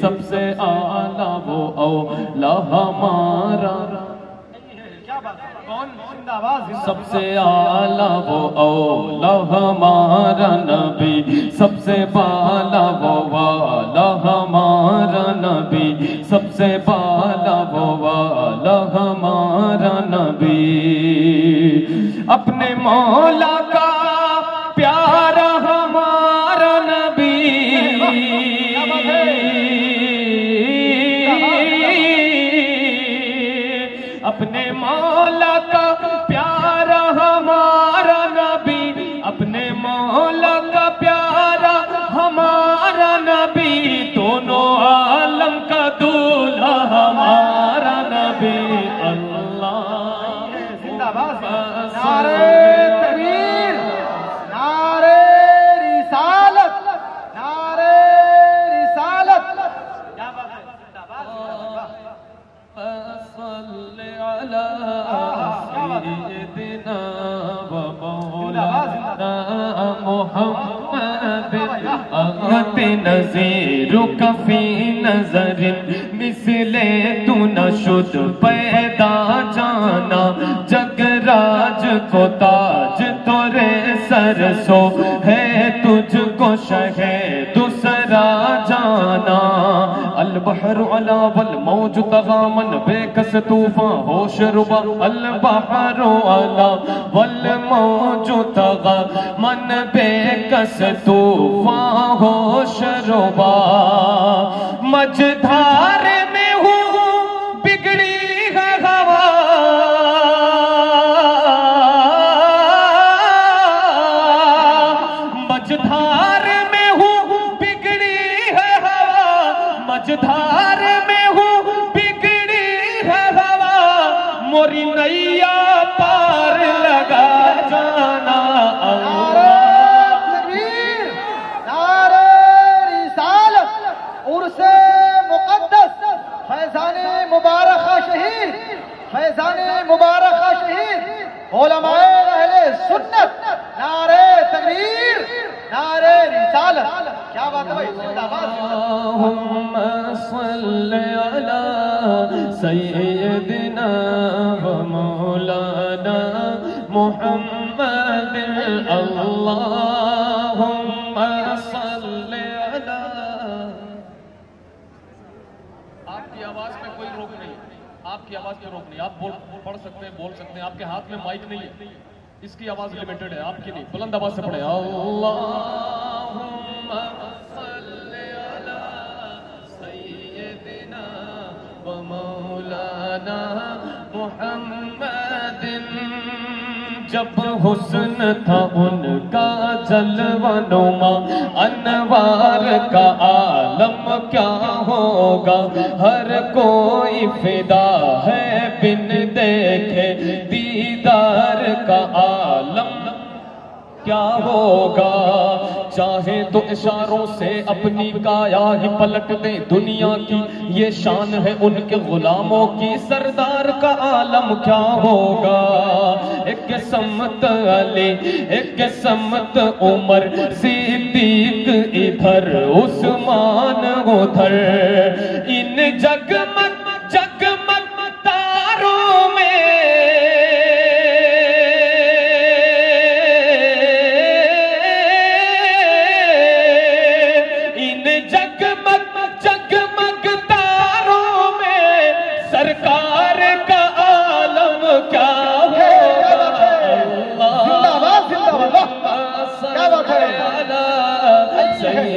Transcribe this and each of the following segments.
سب سے آلہ وہ اولا ہمارا۔ سب سے آلہ وہ اولا ہمارا نبی۔ سب سے بالا وہ والا ہمارا نبی۔ سب سے بالا وہ والا ہمارا نبی۔ اپنے مولا صل على سيدنا ومولانا محمد. أنت نذيرك في نظر مثل تو نشد پیدا جانا. جگ راج کو تاج تورے سر سو ہے تجھ کو شہ البحر علا والموج تغامن، بے کس طوفان، ہوش ربا، البحر علا والموج تغامن، بے کس طوفان، ہوش ربا۔ مجھدھار فیضان مبارکہ شہید، فیضان مبارکہ شہید۔ علماء اہل سنت نعرے تکبیر نعرے رسالت۔ کیا بات ہے بھائی؟ زندہ باد اللهم صل على سيدنا ومولانا محمد اللهم صل على آپ کی آواز میں کوئی روک نہیں، آپ کی آواز میں روک نہیں۔ آپ پڑھ سکتے ہیں، بول سکتے ہیں۔ آپ کے ہاتھ میں مائک نہیں ہے۔ اس کی آواز لمیٹڈ ہے، آپ کی نہیں۔ بلند آواز سے پڑھے اللهم صل على سيدنا ومولانا محمد جب حسن تھا ان کا جلوہ نما انوار کا عالم کیا ہوگا ہر کوئی فدا ہے بن دیکھے دیدار کا عالم کیا ہوگا چاہے تو اشاروں سے اپنی کایا ہی پلٹ دیں دنیا کی یہ شان ہے ان کے غلاموں کی سردار کا عالم کیا ہوگا ایک سمت علی ایک سمت عمر صدیق ادھر عثمان ادھر۔ ان جگمگ جگمگ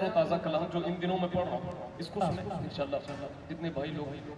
تر و تازہ کلام جو ان دنوں میں پڑھ رہا ہوں اس کو سنیں، انشاءاللہ جتنے بھائی لوگ